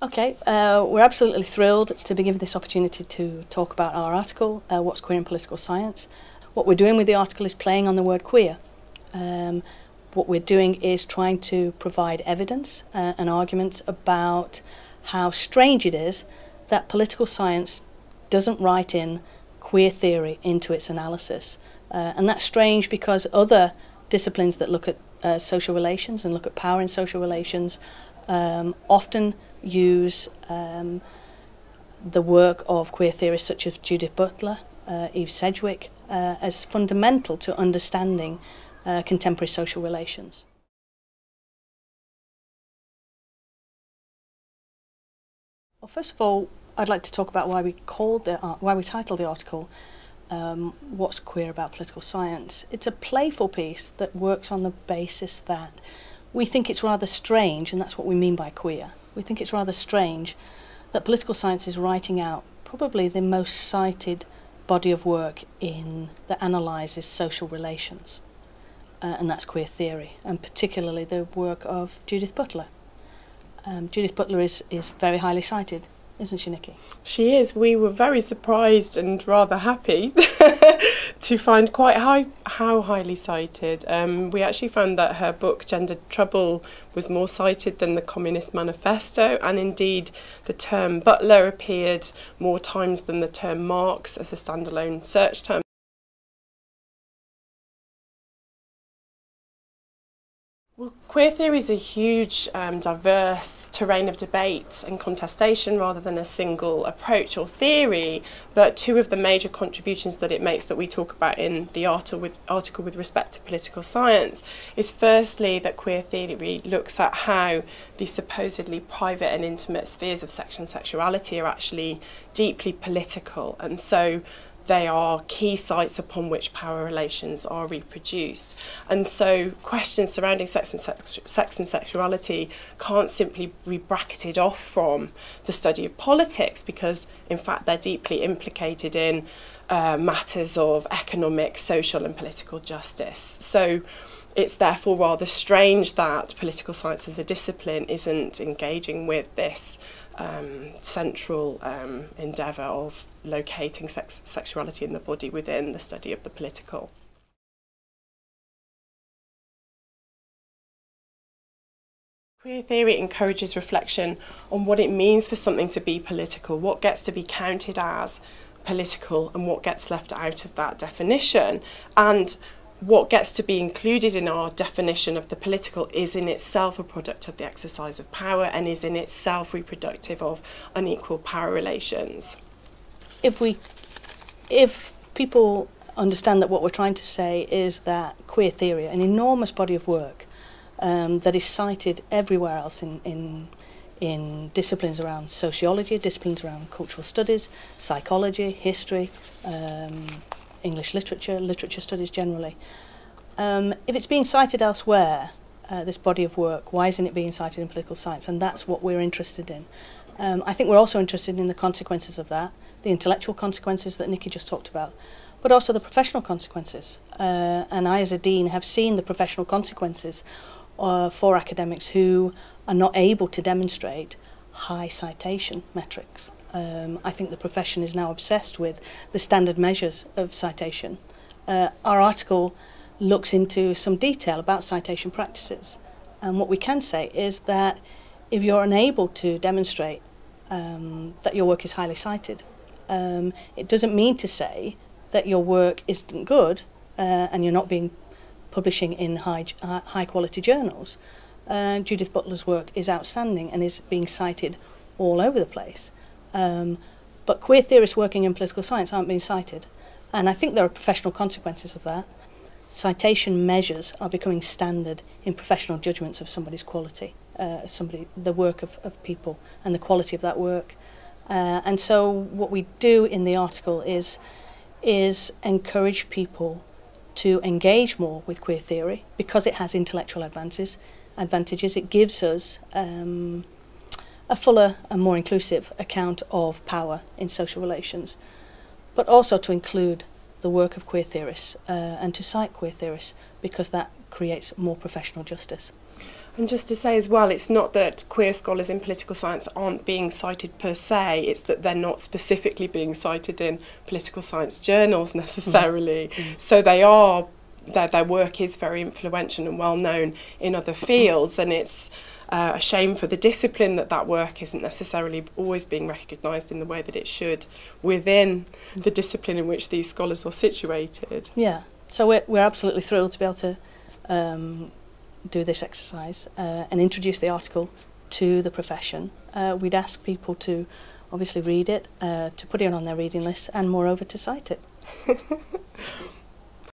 Okay, uh, we're absolutely thrilled to be given this opportunity to talk about our article, uh, What's Queer in Political Science. What we're doing with the article is playing on the word queer. Um, what we're doing is trying to provide evidence uh, and arguments about how strange it is that political science doesn't write in queer theory into its analysis. Uh, and that's strange because other disciplines that look at uh, social relations and look at power in social relations um, often use um, the work of queer theorists such as Judith Butler, uh, Eve Sedgwick, uh, as fundamental to understanding uh, contemporary social relations. Well, first of all, I'd like to talk about why we called the why we titled the article um, "What's Queer About Political Science." It's a playful piece that works on the basis that we think it's rather strange, and that's what we mean by queer, we think it's rather strange that political science is writing out probably the most cited body of work in that analyses social relations, uh, and that's queer theory, and particularly the work of Judith Butler. Um, Judith Butler is, is very highly cited isn't she, Nikki? She is. We were very surprised and rather happy to find quite high, how highly cited. Um, we actually found that her book, Gender Trouble, was more cited than the Communist Manifesto, and indeed the term butler appeared more times than the term Marx as a standalone search term. Queer theory is a huge, um, diverse terrain of debate and contestation rather than a single approach or theory, but two of the major contributions that it makes that we talk about in the article with, article with respect to political science is firstly that queer theory looks at how the supposedly private and intimate spheres of sex and sexuality are actually deeply political. And so they are key sites upon which power relations are reproduced. And so questions surrounding sex and, sex, sex and sexuality can't simply be bracketed off from the study of politics because, in fact, they're deeply implicated in uh, matters of economic, social, and political justice. So it's therefore rather strange that political science as a discipline isn't engaging with this um, central um, endeavour of locating sex sexuality in the body within the study of the political. Queer theory encourages reflection on what it means for something to be political, what gets to be counted as political and what gets left out of that definition. And what gets to be included in our definition of the political is in itself a product of the exercise of power and is in itself reproductive of unequal power relations. If we, if people understand that what we're trying to say is that queer theory, an enormous body of work um, that is cited everywhere else in, in, in disciplines around sociology, disciplines around cultural studies, psychology, history, um, English literature, literature studies generally. Um, if it's being cited elsewhere, uh, this body of work, why isn't it being cited in political science? And that's what we're interested in. Um, I think we're also interested in the consequences of that, the intellectual consequences that Nikki just talked about, but also the professional consequences. Uh, and I, as a dean, have seen the professional consequences uh, for academics who are not able to demonstrate high citation metrics. Um, I think the profession is now obsessed with the standard measures of citation. Uh, our article looks into some detail about citation practices. And what we can say is that if you're unable to demonstrate um, that your work is highly cited, um, it doesn't mean to say that your work isn't good uh, and you're not being publishing in high, uh, high quality journals. Uh, Judith Butler's work is outstanding and is being cited all over the place. Um, but queer theorists working in political science aren't being cited. And I think there are professional consequences of that. Citation measures are becoming standard in professional judgments of somebody's quality, uh, somebody, the work of, of people and the quality of that work. Uh, and so what we do in the article is, is encourage people to engage more with queer theory because it has intellectual advances, advantages. It gives us um, a fuller and more inclusive account of power in social relations, but also to include the work of queer theorists uh, and to cite queer theorists because that creates more professional justice. And just to say as well, it's not that queer scholars in political science aren't being cited per se, it's that they're not specifically being cited in political science journals necessarily. Mm. So they are, their, their work is very influential and well known in other fields, and it's uh, a shame for the discipline that that work isn't necessarily always being recognised in the way that it should within the discipline in which these scholars are situated. Yeah, so we're, we're absolutely thrilled to be able to um, do this exercise uh, and introduce the article to the profession. Uh, we'd ask people to obviously read it, uh, to put it on their reading list, and moreover to cite it.